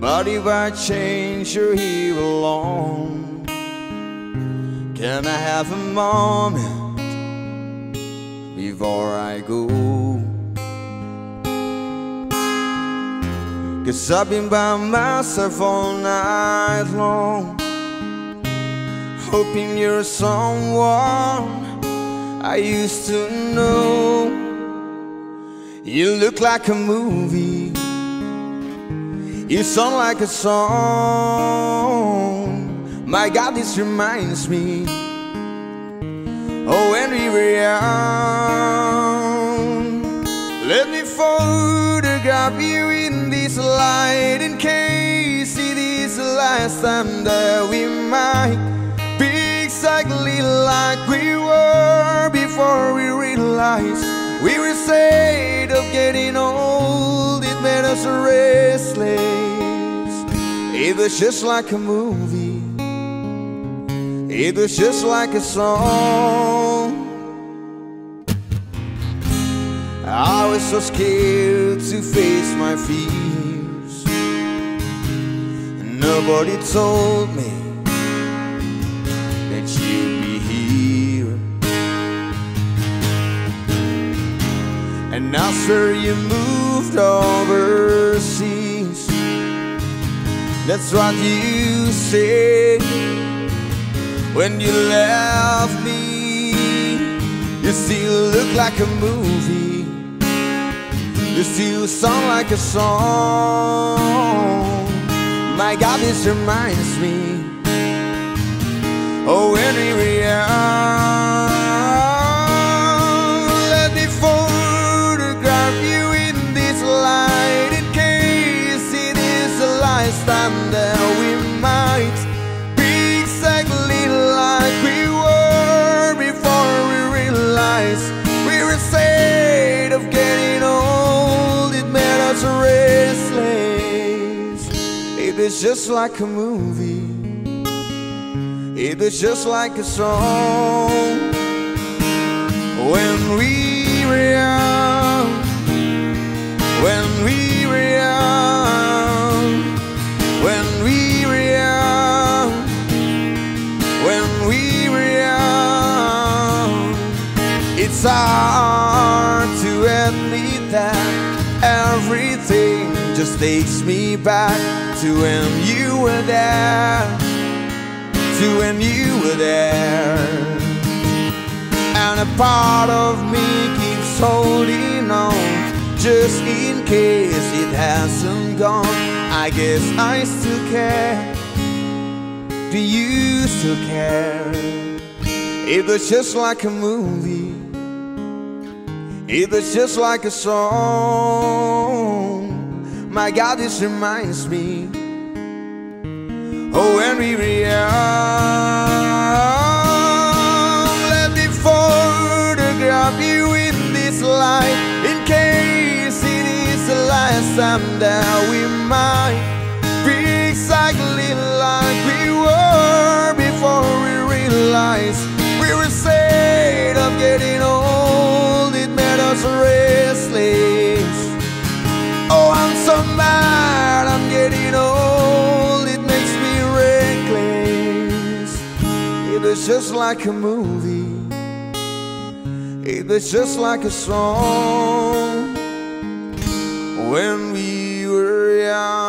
But if I change you're here alone Can I have a moment Before I go? Cause I've been by myself all night long Hoping you're someone I used to know. You look like a movie you sound like a song. My God, this reminds me Oh, when we were young. Let me photograph you in this light In case it is the last time that we might Be exactly like we were Before we realized we were afraid of getting old. It made us restless It was just like a movie. It was just like a song. I was so scared to face my fears. Nobody told me that you'd be here. And now, sir, you moved overseas That's what you said When you left me. You still look like a movie. You still sound like a song. My God, this reminds me Oh, when we were was just like a movie. It was just like a song. When we were young, when we were young, when we were young, when we were young. It's hard to admit that just takes me back to when you were there to when you were there. And a part of me keeps holding on Just in case it hasn't gone. I guess I still care. Do you still care? It was just like a movie. It was just like a song My God, this reminds me. Oh, when we were young, let me photograph you in this light. In case it is the last time that we might be exactly like we were before we realized Just like a movie. It was just like a song. When we were young